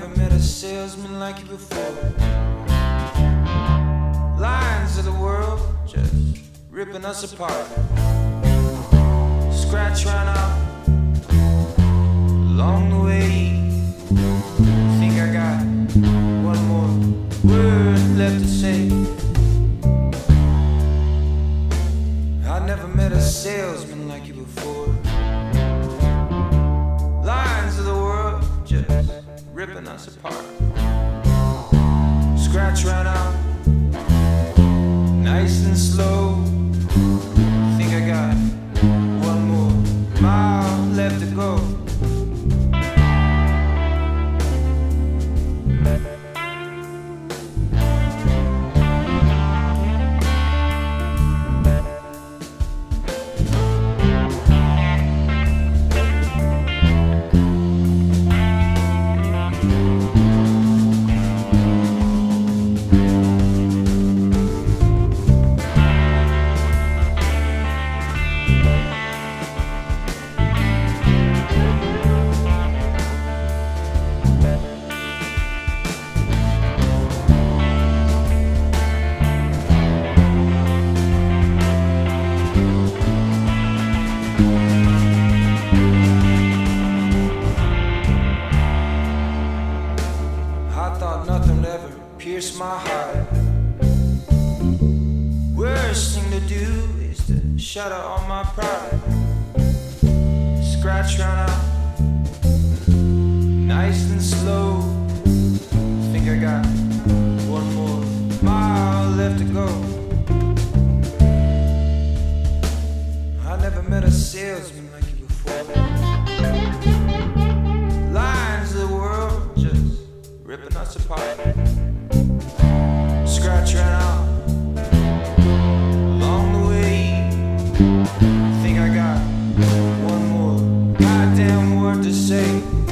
never met a salesman like you before. Lions of the world just ripping us apart. Scratch ran out along the way. Think I got one more word left to say. I never met a salesman like you before. Ripping us pierce my heart. Worst thing to do is to shut out all my pride. Scratch round out, nice and slow. Think I got one more mile left to go. I never met a salesman ripping us apart. Scratch ran out along the way. I Think I got one more goddamn word to say.